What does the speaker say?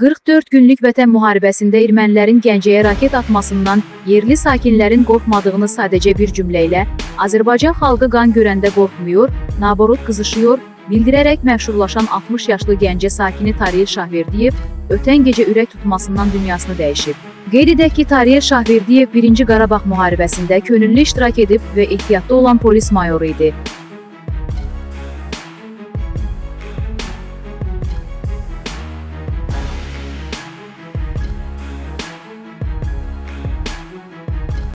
44 günlük vətən müharibəsində ermənilərin Gəncəyə raket atmasından yerli sakinlərin qorxmadığını sadəcə bir cümlə ilə Azərbaycan xalqı qan görəndə qorxmuyor, naborot qızışıyor, bildirərək məşhurlaşan 60 yaşlı Gəncə sakini Tariyel Şahverdiyev ötən gecə ürək tutmasından dünyasını dəyişib. Qeyd edək ki, Tariyel Şahverdiyev 1-ci Qarabağ müharibəsində könüllü iştirak edib və ehtiyatda olan polis mayoru idi.